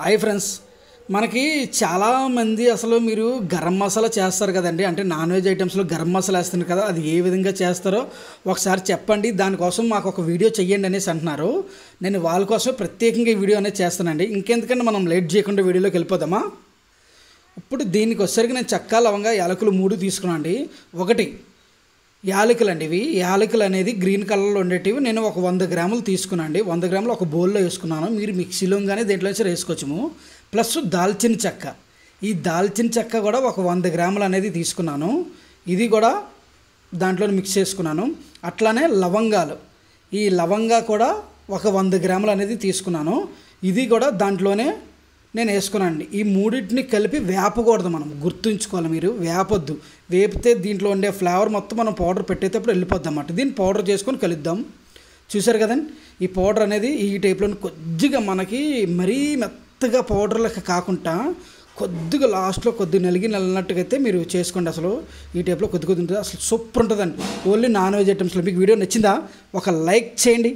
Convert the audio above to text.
Hi friends. మనకి చాలామంది అసలు మీరు గరం మసాలా చేస్తారు కదండి. అంటే నాన్ వెజ్ ఐటమ్స్లో గరం మసాలా వేస్తున్నారు కదా అది ఏ విధంగా చేస్తారో ఒకసారి చెప్పండి. దానికోసం మాకు ఒక వీడియో చెయ్యండి అనేసి అంటున్నారు. నేను వాళ్ళ కోసం ప్రత్యేకంగా ఈ వీడియో అనేది చేస్తానండి ఇంకెందుకంటే మనం లేట్ చేయకుండా వీడియోలోకి వెళ్ళిపోదామా? ఇప్పుడు దీనికి వచ్చేసరికి నేను చక్కా లవంగా యాలకులు మూడు తీసుకున్నాను అండి ఒకటి యాలకులు అండి ఇవి యాలకులు అనేది గ్రీన్ కలర్లో ఉండేటివి. నేను ఒక వంద గ్రాములు తీసుకున్నాను అండి వంద గ్రాములు ఒక బౌల్లో వేసుకున్నాను. మీరు మిక్సీలో కానీ దేంట్లో వచ్చి వేసుకోవచ్చుము. ప్లస్ దాల్చిన చెక్క. ఈ దాల్చిన చెక్క కూడా ఒక వంద గ్రాములు అనేది తీసుకున్నాను. ఇది కూడా దాంట్లో మిక్స్ చేసుకున్నాను. అట్లానే లవంగాలు. ఈ లవంగా కూడా ఒక వంద గ్రాములు అనేది తీసుకున్నాను. ఇది కూడా దాంట్లోనే నేను వేసుకున్నానండి. ఈ మూడింటిని కలిపి వేపకూడదు మనం. గుర్తుంచుకోవాలి మీరు. వేపొద్దు. వేపితే దీంట్లో ఉండే ఫ్లేవర్ మొత్తం మనం పౌడర్ పెట్టేటప్పుడు వెళ్ళిపోద్ది అన్నమాట. దీన్ని పౌడర్ చేసుకొని కలుద్దాం. చూసారు కదండి? ఈ పౌడర్ అనేది ఈ టైప్లో కొద్దిగా మనకి మరీ మెత్తగా పౌడర్ లెక్క కాకుండా కొద్దిగా లాస్ట్లో కొద్దిగా నలిగి నలినట్టుగా అయితే మీరు చేసుకోండి అసలు. ఈ టైప్లో కొద్ది కొద్ది ఉంటుంది. అసలు సూపర్ ఉంటుందండి. ఓన్లీ నాన్ వెజ్ ఐటమ్స్లో. మీకు వీడియో నచ్చిందా? ఒక లైక్ చేయండి.